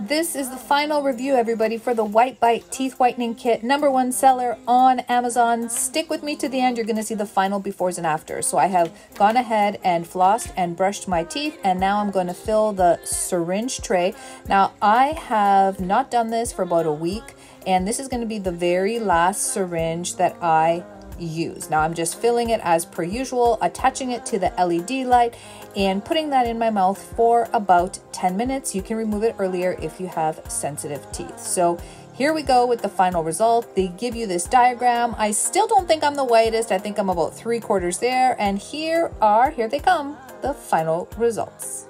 This is the final review, everybody, for the White Bite Teeth Whitening Kit, number one seller on Amazon. Stick with me to the end. You're going to see the final befores and afters. So I have gone ahead and flossed and brushed my teeth, and now I'm going to fill the syringe tray. Now, I have not done this for about a week, and this is going to be the very last syringe that I use. Now I'm just filling it as per usual, attaching it to the LED light and putting that in my mouth for about 10 minutes. You can remove it earlier if you have sensitive teeth. So here we go with the final result. They give you this diagram. I still don't think I'm the whitest. I think I'm about three quarters there. And here are, here they come, the final results.